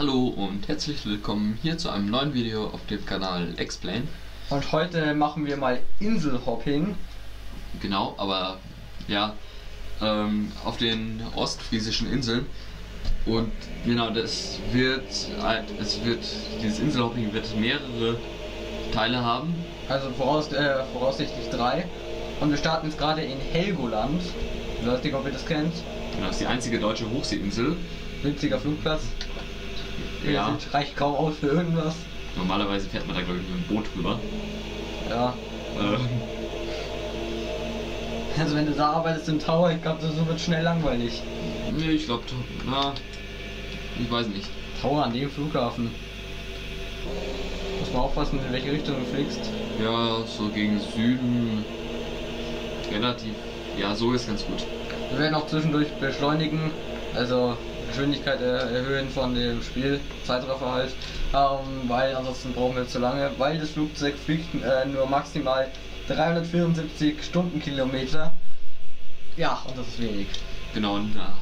Hallo und herzlich willkommen hier zu einem neuen Video auf dem Kanal Explain. Und heute machen wir mal Inselhopping. Genau, aber ja, ähm, auf den ostfriesischen Inseln. Und genau, das wird, es wird, dieses Inselhopping wird mehrere Teile haben. Also voraus, äh, voraussichtlich drei. Und wir starten jetzt gerade in Helgoland. Ich weiß nicht, ob ihr das kennt. Genau, das ist die einzige deutsche Hochseeinsel. Winziger Flugplatz. Ja. Sieht reicht kaum aus für irgendwas. Normalerweise fährt man da glaube ich mit dem Boot rüber. Ja. Ähm, Also wenn du da arbeitest im Tower, ich glaube, so wird schnell langweilig. nee, ich glaube, na, ich weiß nicht. Tower an dem Flughafen. Muss man aufpassen, in welche Richtung du fliegst. Ja, so gegen Süden relativ, ja, so ist ganz gut. Wir werden auch zwischendurch beschleunigen, also Geschwindigkeit er erhöhen von dem Spiel, Zeitraffer halt, ähm, weil ansonsten brauchen wir zu lange, weil das Flugzeug fliegt äh, nur maximal 374 Stundenkilometer. Ja, und das ist wenig. Genau, und da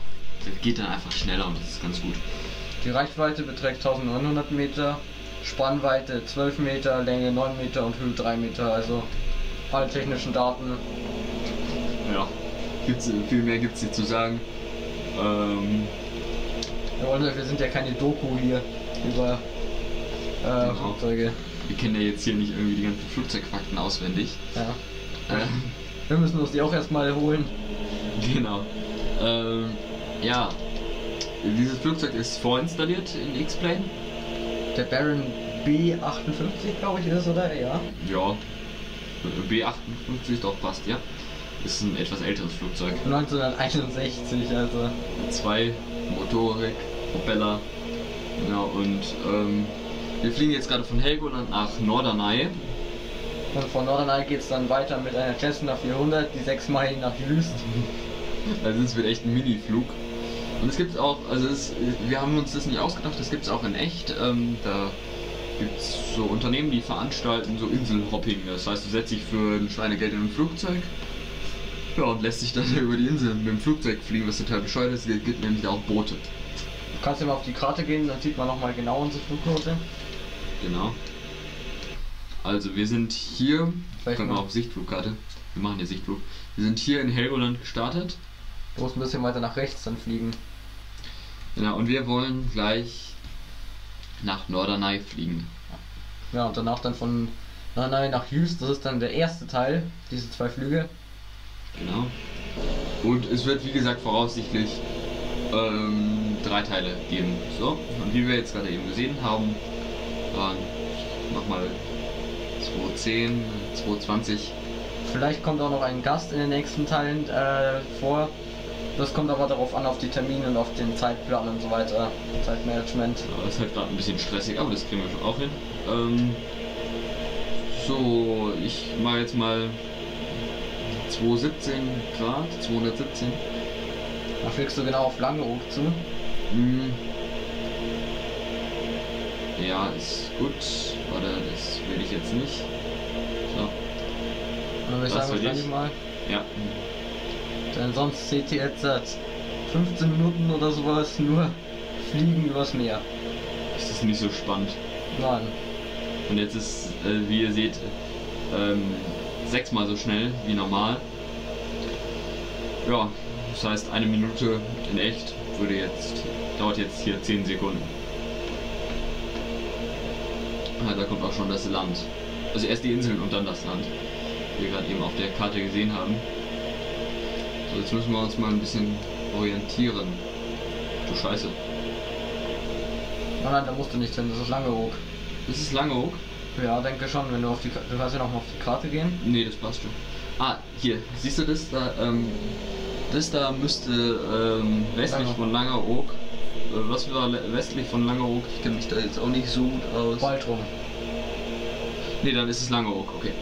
geht dann einfach schneller und das ist ganz gut. Die Reichweite beträgt 1900 Meter, Spannweite 12 Meter, Länge 9 Meter und Höhe 3 Meter, also alle technischen Daten. Ja, gibt's, viel mehr gibt es hier zu sagen. Ähm, Wir, sind ja keine Doku hier über äh. Flugzeuge. wir kennen ja jetzt hier nicht irgendwie die ganzen Flugzeugfakten auswendig. Ja. Ähm, Wir müssen uns die auch erstmal holen. genau. Ähm, ja, dieses Flugzeug ist vorinstalliert in X-Plane. Der Baron B58, glaube ich, ist, oder? Ja. Ja, B58, doch passt, ja. Ist ein etwas älteres Flugzeug. 1961, also. Zwei Motorik, Propeller. Genau, und ähm, wir fliegen jetzt gerade von Helgoland nach Norderney. Und von Norderney geht es dann weiter mit einer Cessna 400, die sechs Meilen nach Jüst. Also es wird echt ein Mini-Flug. Und es gibt auch, also es, wir haben uns das nicht ausgedacht, das gibt es auch in echt. Ähm, da gibt es so Unternehmen, die veranstalten so Inselhopping. Das heißt, du setzt dich für ein Schweinegeld in ein Flugzeug. Ja, und lässt sich dann über die Insel mit dem Flugzeug fliegen, was total bescheuert ist. Es gibt nämlich auch Boote. Du kannst ja mal auf die Karte gehen, dann sieht man nochmal genau unsere Flugroute. Genau. Also wir sind hier, Vielleicht können wir auf Sichtflugkarte. Wir machen hier Sichtflug. Wir sind hier in Helgoland gestartet. Du musst ein bisschen weiter nach rechts dann fliegen. Genau, und wir wollen gleich nach Norderney fliegen. Ja, und danach dann von Norderney nach Jüst, das ist dann der erste Teil, diese zwei Flüge. Genau. Und es wird, wie gesagt, voraussichtlich ähm, drei Teile geben. So, und wie wir jetzt gerade eben gesehen haben, waren nochmal 210, 220. Vielleicht kommt auch noch ein Gast in den nächsten Teilen äh, vor. Das kommt aber darauf an, auf die Termine und auf den Zeitplan und so weiter. Zeitmanagement. Ja, das ist halt gerade ein bisschen stressig, aber das kriegen wir schon auch hin. Ähm, so, ich mache jetzt mal 217 Grad, 217. Da fliegst du genau auf Langeoog zu. Hm. Ja, ist gut. Oder das will ich jetzt nicht. So, dann würde ich sagen, dich? steigen mal. ja. Denn sonst seht ihr jetzt seit 15 Minuten oder sowas nur Fliegen übers Meer. Das ist nicht so spannend. Nein. Und jetzt ist, äh, wie ihr seht, ähm, sechsmal so schnell wie normal. Ja, das heißt eine Minute in echt würde jetzt, dauert jetzt hier 10 Sekunden. Ah, da kommt auch schon das Land. Also erst die Inseln und dann das Land. Wie wir gerade eben auf der Karte gesehen haben. So, jetzt müssen wir uns mal ein bisschen orientieren. Du Scheiße. Nein, nein, da musst du nicht hin, das ist Langeoog. Das ist Langeoog? Ja, denke schon, wenn du auf die Ka- du kannst ja noch mal auf die Karte gehen. Nee, das passt schon. Ah, hier, siehst du das da? Ähm, das da müsste ähm, westlich Langeoog. von Langeoog. Äh, was war westlich von Langeoog? Ich kenne mich da jetzt auch nicht so gut aus. Waldrum. Nee, dann ist es Langeoog, okay.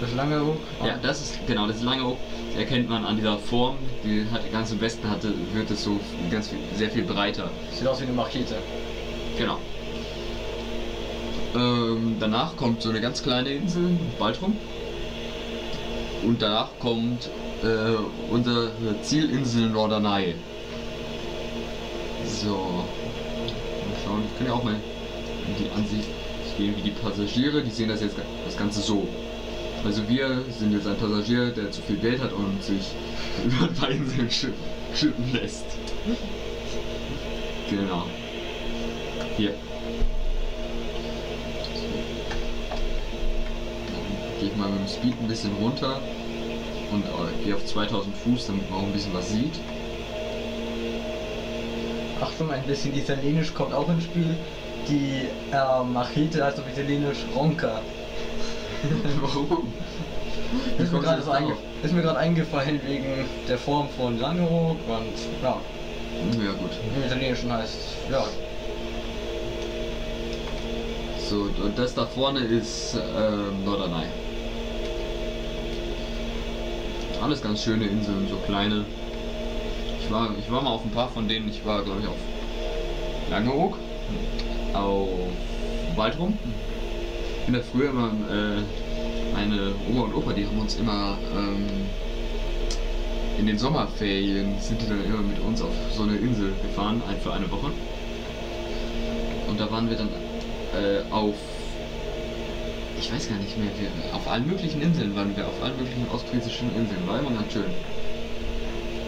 Das Langeoog. Ja, das ist, genau, das ist Langeoog. Das erkennt man an dieser Form, die hat ganz im Westen hatte, wird es so ganz viel, sehr viel breiter. Sieht aus wie eine Machete. Genau. Ähm, danach kommt so eine ganz kleine Insel, Baltrum. Und danach kommt äh, unsere Zielinsel Norderney. So. Mal schauen. können ja auch mal in die Ansicht gehen wie die Passagiere, die sehen das jetzt das Ganze so. Also wir sind jetzt ein Passagier, der zu viel Geld hat und sich über ein paar Inseln schipp- schippen lässt. Genau. Hier. Gehe ich mal mit dem Speed ein bisschen runter und äh, gehe auf 2000 Fuß, damit man auch ein bisschen was sieht. Achtung, ein bisschen Italienisch kommt auch ins Spiel. Die äh, Machete heißt auf Italienisch Ronca. Warum? Ist mir gerade so einge eingefallen wegen der Form von Langeoog und ja, Ja gut. im Italienischen heißt ja. So, und das da vorne ist ähm, Norderney. Alles ganz schöne Inseln, so kleine. Ich war, ich war mal auf ein paar von denen. Ich war, glaube ich, auf Langeoog, auf Waldrum. Ich bin da früher immer, äh, meine Oma und Opa, die haben uns immer ähm, in den Sommerferien sind die dann immer mit uns auf so eine Insel gefahren, ein für eine Woche. Und da waren wir dann äh, auf, ich weiß gar nicht mehr, wir, auf allen möglichen Inseln waren wir, auf allen möglichen ostfriesischen Inseln. War immer ganz schön.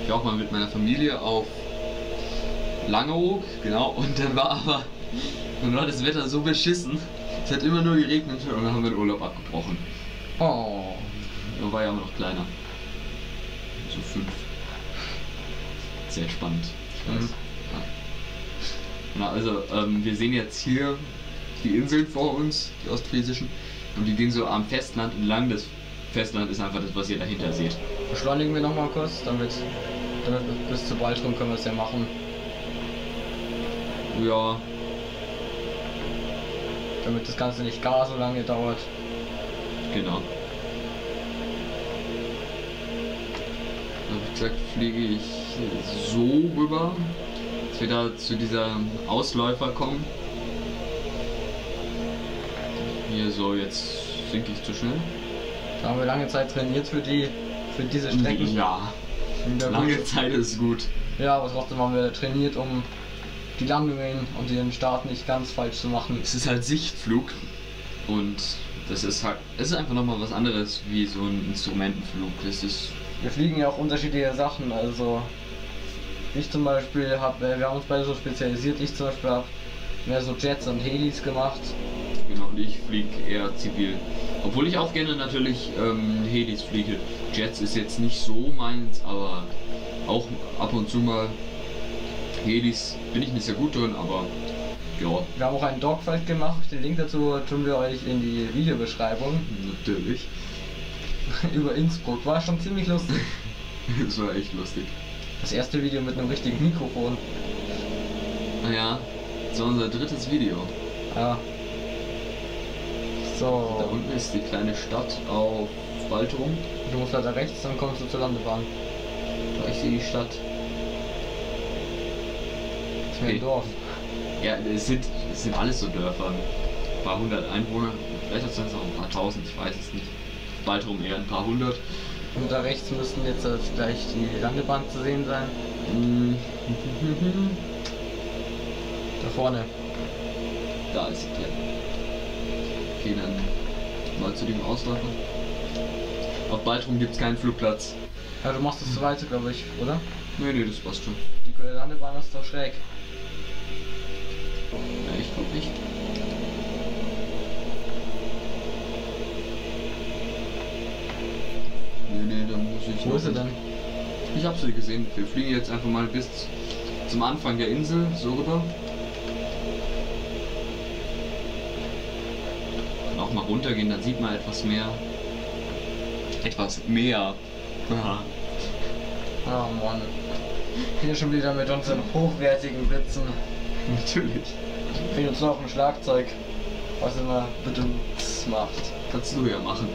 Ich war auch mal mit meiner Familie auf Langeoog, genau, und dann war aber, dann war das Wetter so beschissen, es hat immer nur geregnet und dann haben wir den Urlaub abgebrochen. Oh. Da war ja immer noch kleiner. So fünf. Sehr spannend. Ich weiß. Mhm. Ja. Na, also, ähm, wir sehen jetzt hier die Inseln vor uns, die ostfriesischen. Und die gehen so am Festland entlang. Das Festland ist einfach das, was ihr dahinter seht. Beschleunigen wir nochmal kurz, damit, damit bis zu Baltrum können wir es ja machen. Ja, Damit das Ganze nicht gar so lange dauert. genau. Wie gesagt, fliege ich so rüber, dass wir da zu dieser Ausläufer kommen. Hier so, jetzt sinke ich zu schnell. Da haben wir lange Zeit trainiert für die für diese Strecken. Ja, lange gut. Zeit ist gut. Ja, aber trotzdem haben wir trainiert, um die Landungen und den Start nicht ganz falsch zu machen. Es ist halt Sichtflug und das ist halt, es ist einfach nochmal was anderes wie so ein Instrumentenflug. Das ist, Wir fliegen ja auch unterschiedliche Sachen, also ich zum Beispiel habe, wir haben uns beide so spezialisiert, ich zum Beispiel habe mehr so Jets und Helis gemacht. Genau, und ich fliege eher zivil. Obwohl ich auch gerne natürlich ähm, Helis fliege. Jets ist jetzt nicht so meins, aber auch ab und zu mal Helis bin ich nicht sehr gut drin, aber ja, Wir haben auch einen Dogfight gemacht, den Link dazu tun wir euch in die Videobeschreibung natürlich. über Innsbruck. War schon ziemlich lustig. Das war echt lustig. Das erste Video mit einem richtigen Mikrofon. Naja, das war unser drittes Video. Ja. Da So, unten ist die kleine Stadt auf Baltrum. du musst weiter rechts, dann kommst du zur Landebahn. Da ich sehe die Stadt. Das ist mir ein Okay. Dorf. Ja, es sind, es sind alles so Dörfer. Ein paar hundert Einwohner. Vielleicht sind es auch ein paar tausend, ich weiß es nicht. Baltrum eher ein paar hundert. Und da rechts müssten jetzt äh, gleich die Landebahn zu sehen sein. Mm, Da vorne. Da ist sie, ja. Okay, dann mal zu dem Ausläufer. Auf Baltrum gibt es keinen Flugplatz. Ja, du machst es zu weit, glaube ich, oder? Nee, nee, das passt schon. Die Landebahn ist doch schräg. Ja, ich glaube nicht. Nee, nee, dann muss ich Wo ist sie denn? Ich habe sie gesehen. Wir fliegen jetzt einfach mal bis zum Anfang der Insel so rüber. Runtergehen, dann sieht man etwas mehr. Etwas mehr. Aha. Oh Mann. Hier schon wieder mit unseren hochwertigen Blitzen. Natürlich. Fehlt uns noch ein Schlagzeug, was immer bedummt macht. Kannst du ja machen.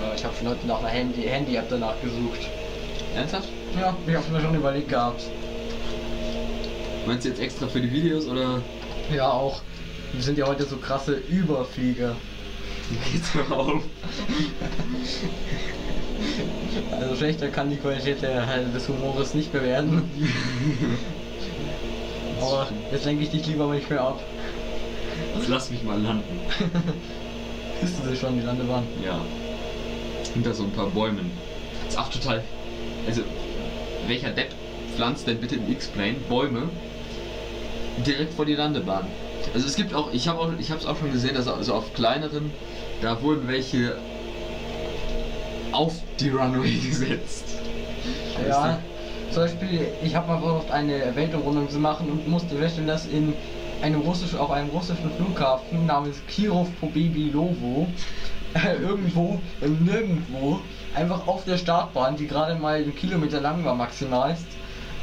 Ja, ich habe schon heute nach einer Handy, Handy-App danach gesucht. Ernsthaft? Ja, ich habe mir schon überlegt gehabt. Meinst du jetzt extra für die Videos oder? Ja, auch. Wir sind ja heute so krasse Überflieger. Geht's mir auf? Also schlechter kann die Qualität der, des Humores nicht mehr werden. Aber jetzt lenke ich dich lieber nicht mehr ab. Jetzt lass mich mal landen. Du sie schon, die Landebahn? Ja. Hinter so ein paar Bäumen. Ist auch total. Also, welcher Depp pflanzt denn bitte im X-Plane Bäume direkt vor die Landebahn? Also es gibt auch, ich habe auch, ich habe es auch schon gesehen, dass also auf kleineren, da wurden welche auf die Runway gesetzt. Ja. Zum Beispiel, ich habe mal versucht, eine Weltumrundung zu machen und musste feststellen, dass in einem russischen, auf einem russischen Flughafen namens Kirov Pobebilovo äh, irgendwo im Nirgendwo einfach auf der Startbahn, die gerade mal einen Kilometer lang war maximalst,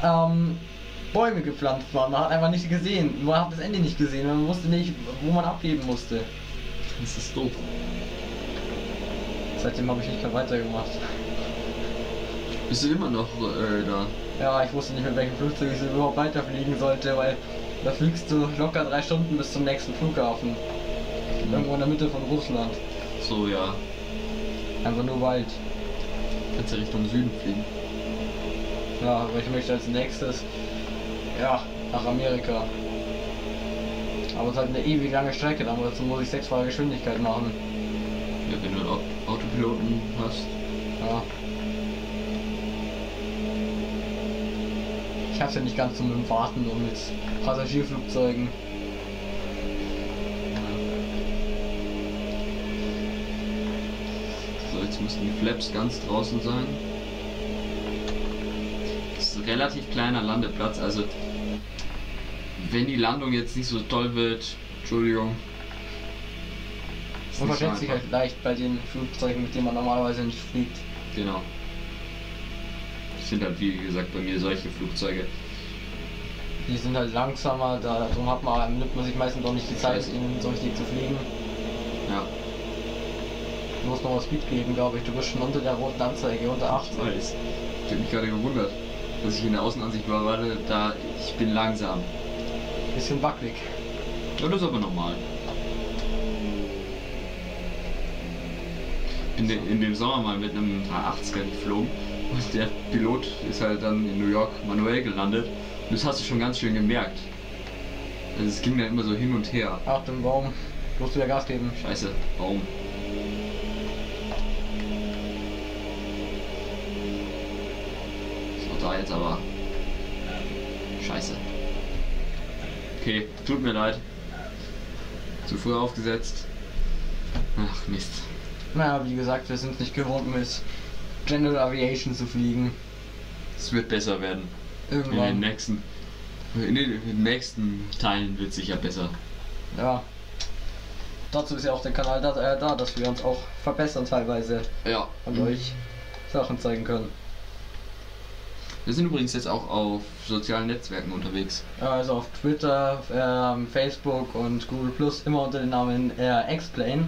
ähm, Bäume gepflanzt waren. Man hat einfach nicht gesehen. Man hat das Ende nicht gesehen. Man wusste nicht, wo man abheben musste. Das ist doof. Seitdem habe ich nicht mehr weitergemacht. Bist du immer noch äh, da? Ja, ich wusste nicht, mit welchem Flugzeug ich überhaupt weiterfliegen sollte, weil da fliegst du locker drei Stunden bis zum nächsten Flughafen. Irgendwo in der Mitte von Russland. So, ja. Einfach nur Wald. Kannst ja Richtung Süden fliegen. Ja, aber ich möchte als nächstes, ja, nach Amerika. Aber es ist halt eine ewig lange Strecke, dann dazu muss ich sechsfache Geschwindigkeit machen. Ja, wenn du einen Au- Autopiloten hast. Ja. Ich hab's ja nicht ganz so mit dem Warten und mit Passagierflugzeugen. So, jetzt müssten die Flaps ganz draußen sein. Das ist ein relativ kleiner Landeplatz, also wenn die Landung jetzt nicht so toll wird, Entschuldigung. Man verschätzt sich halt leicht bei den Flugzeugen, mit denen man normalerweise nicht fliegt. Genau. Das sind halt wie gesagt bei mir solche Flugzeuge. Die sind halt langsamer, da, darum hat man, nimmt man sich meistens auch nicht die Zeit, ihnen so richtig zu fliegen. Ja, Du musst noch mal Speed geben, glaube ich. Du bist schon unter der roten Anzeige, unter 80. ich weiß. Ich habe mich gerade gewundert, dass ich in der Außenansicht war, warte, da ich bin langsam. Bisschen wackelig. Ja, das ist aber normal. In, de, in dem Sommer mal mit einem A80er geflogen und der Pilot ist halt dann in New York manuell gelandet und das hast du schon ganz schön gemerkt. Also es ging dann immer so hin und her. Achtung, Baum. Du musst wieder Gas geben. Scheiße, warum? So, da jetzt aber. Scheiße. Okay, tut mir leid. Zu früh aufgesetzt. Ach Mist. Naja, wie gesagt, wir sind nicht gewohnt mit General Aviation zu fliegen. Es wird besser werden. In den Irgendwann. nächsten. In den, in den nächsten Teilen wird sicher besser. Ja. Dazu ist ja auch der Kanal da, äh, da, dass wir uns auch verbessern teilweise Ja. und euch Sachen zeigen können. Wir sind übrigens jetzt auch auf sozialen Netzwerken unterwegs. Also auf Twitter, ähm, Facebook und Google Plus immer unter dem Namen äh, Explain.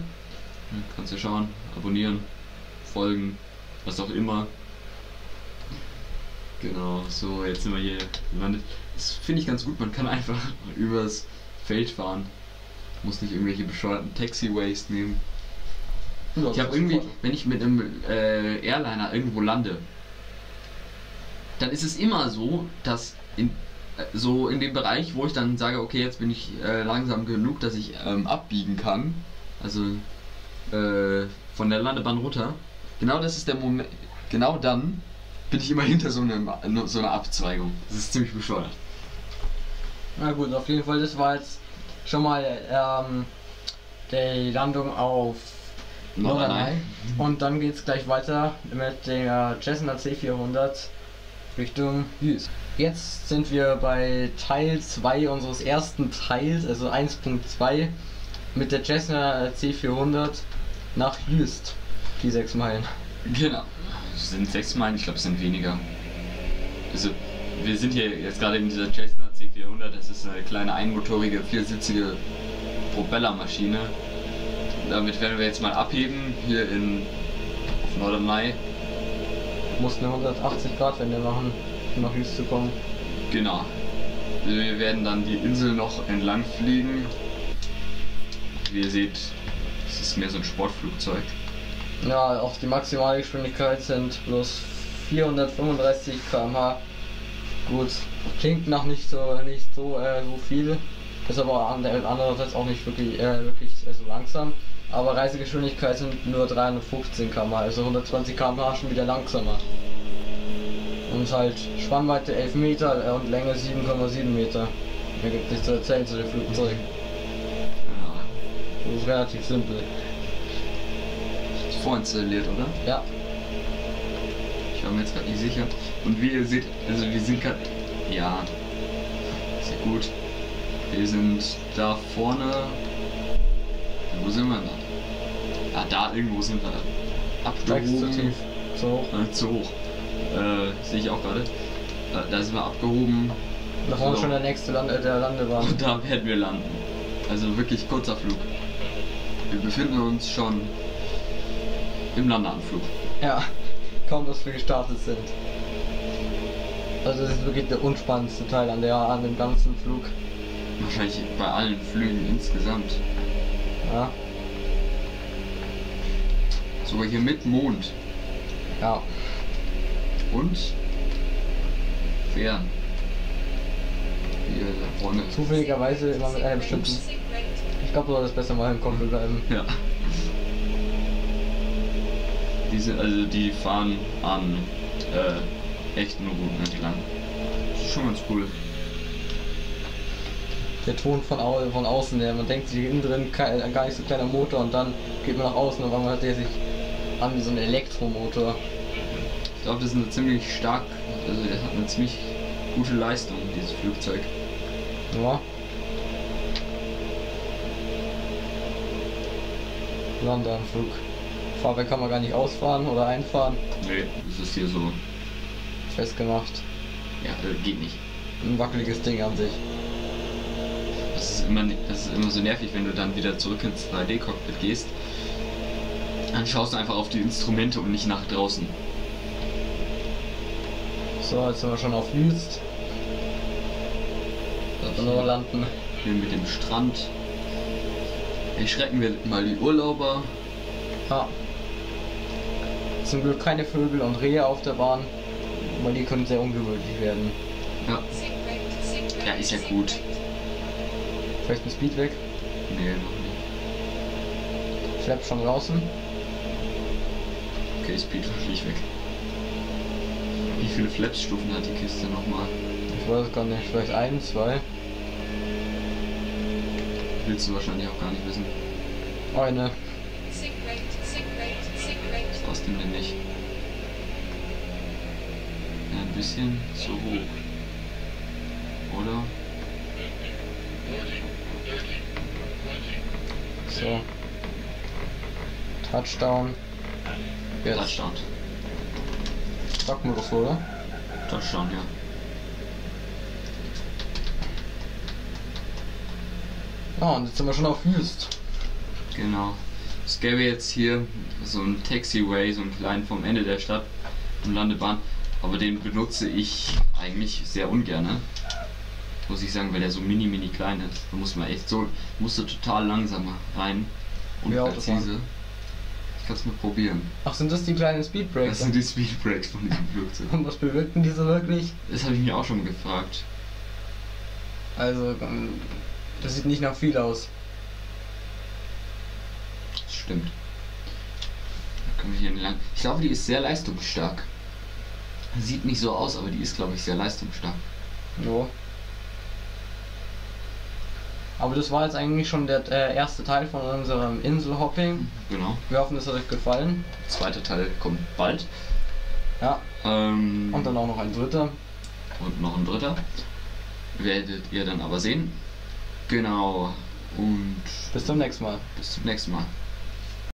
Hm, Kannst du schauen, abonnieren, folgen, was auch immer. Genau, so, jetzt sind wir hier gelandet. Das finde ich ganz gut, man kann einfach übers Feld fahren. Muss nicht irgendwelche bescheuerten Taxiways nehmen. Ja, Ich habe irgendwie, wenn ich mit einem äh, Airliner irgendwo lande, dann ist es immer so, dass in, äh, so in dem Bereich, wo ich dann sage, okay, jetzt bin ich äh, langsam genug, dass ich ähm, abbiegen kann, also äh, von der Landebahn runter, genau das ist der Moment, genau dann bin ich immer hinter so, einem, so einer Abzweigung. Das ist ziemlich bescheuert. Na gut, auf jeden Fall, das war jetzt schon mal ähm, die Landung auf Norderney. Und dann geht es gleich weiter mit der Cessna C400 Richtung Jüst. Jetzt sind wir bei Teil 2 unseres ersten Teils, also 1.2, mit der Cessna C400 nach Jüst. Die 6 Meilen. Genau. Es sind sechs Meilen, ich glaube, es sind weniger. Also, wir sind hier jetzt gerade in dieser Cessna C400. Das ist eine kleine einmotorige, viersitzige Propellermaschine. Damit werden wir jetzt mal abheben hier in Norderney. Mussten eine 180 Grad Wende machen, um nach Jüst zu kommen. Genau. Wir werden dann die Insel noch entlang fliegen. Wie ihr seht, es ist mehr so ein Sportflugzeug. Ja, auch die Maximalgeschwindigkeit sind bloß 435 km/h. Gut, klingt noch nicht so nicht so, äh, so viel. Ist aber an der- andererseits auch nicht wirklich, äh, wirklich äh, so langsam. Aber Reisegeschwindigkeit sind nur 315 km, also 120 km/h schon wieder langsamer. Und halt Spannweite 11 Meter und Länge 7,7 Meter. Mehr gibt nichts zu erzählen zu dem Flugzeug. Ja. Das ist relativ simpel. Ist vorinstalliert, oder? Ja, Ich war mir jetzt gerade nicht sicher. Und wie ihr seht, also wir sind gerade. Ja. Sehr gut. Wir sind da vorne. Wo sind wir denn? Ja, da irgendwo sind wir. zu Abgehoben. tief. So hoch. Äh, zu hoch. Äh, sehe ich auch gerade. Äh, da sind wir abgehoben. Da vorne schon der nächste Land äh, der Landebahn. Und da werden wir landen. Also wirklich kurzer Flug. Wir befinden uns schon im Landeanflug. Ja, kaum dass wir gestartet sind. Also das ist wirklich der unspannendste Teil an der an dem ganzen Flug. Wahrscheinlich bei allen Flügen insgesamt. Ja, Sogar hier mit Mond. ja. Und Fähren. Hier da vorne. Zufälligerweise immer mit einem. Ups. Ich glaube, du solltest besser mal im Kopf bleiben. Ja. Diese, also die fahren an äh, echten Routen entlang. Das ist schon ganz cool. Der Ton von, au von außen, der man denkt sich innen drin ke- äh, gar nicht so kleiner Motor und dann geht man nach außen und dann hört der sich an wie so ein Elektromotor. Ich glaube, das ist eine ziemlich stark, also der hat eine ziemlich gute Leistung, dieses Flugzeug. Ja. Landeanflug. Fahrwerk kann man gar nicht ausfahren oder einfahren. Nee, das ist hier so, Festgemacht. ja, äh, geht nicht. Ein wackeliges Ding an sich. Das ist immer, das ist immer so nervig, wenn du dann wieder zurück ins 3D-Cockpit gehst. Dann schaust du einfach auf die Instrumente und nicht nach draußen. So, jetzt sind wir schon auf Wüst. Noch landen. Hier mit dem Strand. Erschrecken wir mal die Urlauber. Ja. Zum Glück keine Vögel und Rehe auf der Bahn, weil die können sehr ungewöhnlich werden. Ja, Ja, ist ja gut. Vielleicht ein Speed weg. nee, noch nicht. Flap schon draußen. Okay, Speed wahrscheinlich weg. Wie viele Flapsstufen hat die Kiste nochmal? Ich weiß gar nicht. Vielleicht ein, zwei. Willst du wahrscheinlich auch gar nicht wissen. Eine. Brauchst du denn nicht? Ja, ein bisschen zu hoch. Oder? So. Touchdown. Jetzt. Touchdown. Sagt man das so, oder? Touchdown, ja. Ja, und jetzt sind wir schon auf Wüst. Genau. Es gäbe jetzt hier so einen Taxiway, so einen kleinen vom Ende der Stadt, eine Landebahn, aber den benutze ich eigentlich sehr ungern. Muss ich sagen, weil der so mini mini klein ist. Da muss man echt so, musst du total langsam rein und Wie präzise. Autofahren. Ich kann es mal probieren. Ach, sind das die kleinen Das Speedbreaks? sind die Speedbrakes von diesem Flugzeug. Und was bewirken diese wirklich? Das habe ich mir auch schon gefragt. Also, ähm, das sieht nicht nach viel aus. Das stimmt. Da können wir hier entlang. Ich glaube, die ist sehr leistungsstark. Sieht nicht so aus, aber die ist, glaube ich, sehr leistungsstark. Jo. Aber das war jetzt eigentlich schon der äh, erste Teil von unserem Inselhopping. Genau. Wir hoffen, es hat euch gefallen. Der zweite Teil kommt bald. Ja. Ähm, Und dann auch noch ein dritter. und noch ein dritter. Werdet ihr dann aber sehen. Genau. Und Bis zum nächsten Mal. bis zum nächsten Mal.